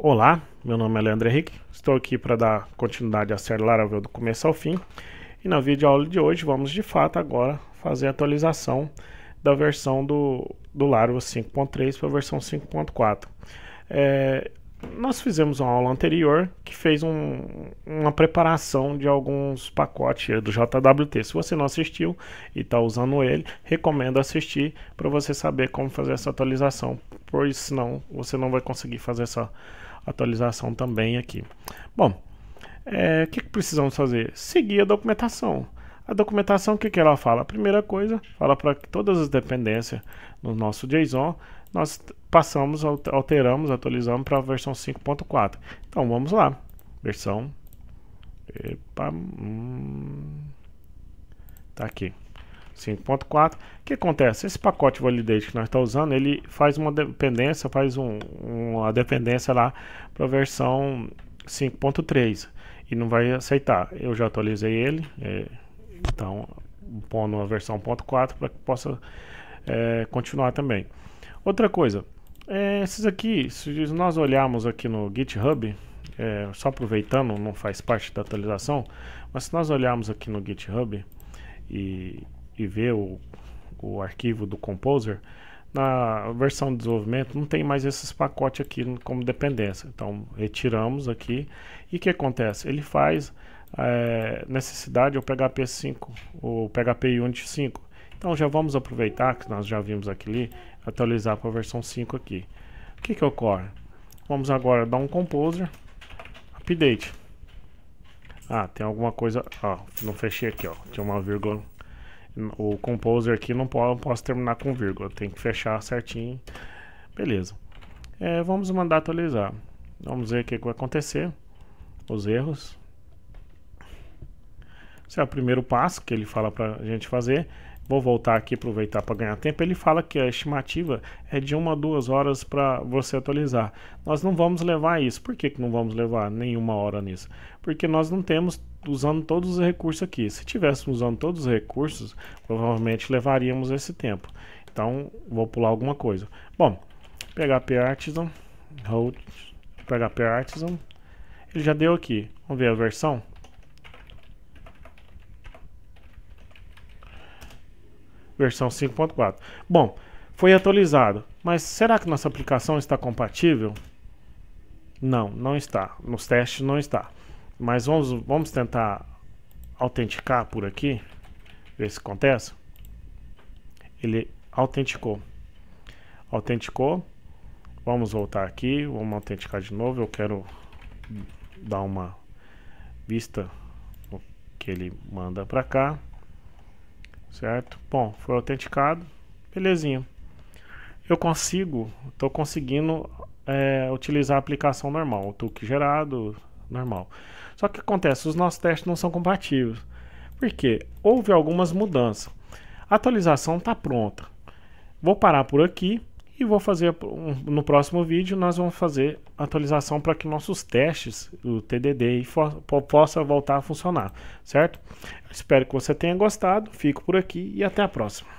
Olá, meu nome é Leandro Henrique, estou aqui para dar continuidade à série Laravel do começo ao fim e na vídeo aula de hoje vamos de fato agora fazer a atualização da versão do, do Laravel 5.3 para a versão 5.4. É, nós fizemos uma aula anterior que fez um, uma preparação de alguns pacotes do JWT. Se você não assistiu e está usando ele, recomendo assistir para você saber como fazer essa atualização, pois senão você não vai conseguir fazer essa atualização também aqui. Bom, é, o que, que, precisamos fazer? Seguir a documentação. A documentação, o que, que ela fala? A primeira coisa, fala para que todas as dependências no nosso JSON, nós passamos, alteramos, atualizamos para a versão 5.4. Então, vamos lá. Versão... Epa, hum, tá aqui. 5.4. O que acontece? Esse pacote validate que nós estamos usando, ele faz uma dependência, faz um, uma dependência lá para a versão 5.3 e não vai aceitar. Eu já atualizei ele, é, então pondo a versão 1.4 para que possa é, continuar também. Outra coisa, é, esses aqui, se nós olharmos aqui no GitHub, é, só aproveitando, não faz parte da atualização, mas se nós olharmos aqui no GitHub e e ver o, o arquivo do Composer, na versão de desenvolvimento não tem mais esses pacotes aqui como dependência. Então retiramos aqui e o que acontece? Ele faz é, necessidade o PHP 5, o PHP Unit 5. Então já vamos aproveitar que nós já vimos aqui, atualizar para a versão 5 aqui. O que que ocorre? Vamos agora dar um Composer, Update. Ah, tem alguma coisa, ó, não fechei aqui, ó, tinha uma vírgula o composer aqui não posso, posso terminar com vírgula, tem que fechar certinho. Beleza. É, vamos mandar atualizar. Vamos ver o que, que vai acontecer. Os erros. Esse é o primeiro passo que ele fala para a gente fazer. Vou voltar aqui, aproveitar para ganhar tempo. Ele fala que a estimativa é de uma a duas horas para você atualizar. Nós não vamos levar isso. Por que, que não vamos levar nenhuma hora nisso? Porque nós não temos usando todos os recursos aqui. Se tivéssemos usando todos os recursos, provavelmente levaríamos esse tempo. Então, vou pular alguma coisa. Bom, PHP Artisan, hold, PHP Artisan, ele já deu aqui. Vamos ver a versão? Versão 5.4. Bom, foi atualizado, mas será que nossa aplicação está compatível? Não, não está. Nos testes não está. Mas vamos, vamos tentar autenticar por aqui, ver se acontece. Ele autenticou. Autenticou. Vamos voltar aqui, vamos autenticar de novo. Eu quero dar uma vista que ele manda para cá certo? Bom, foi autenticado, belezinha. Eu consigo, estou conseguindo é, utilizar a aplicação normal, o toolkit gerado, normal. Só que acontece, os nossos testes não são compatíveis. Por quê? Houve algumas mudanças. A atualização está pronta. Vou parar por aqui e vou fazer um, no próximo vídeo nós vamos fazer atualização para que nossos testes, o TDD, for, possa voltar a funcionar, certo? Espero que você tenha gostado, fico por aqui e até a próxima.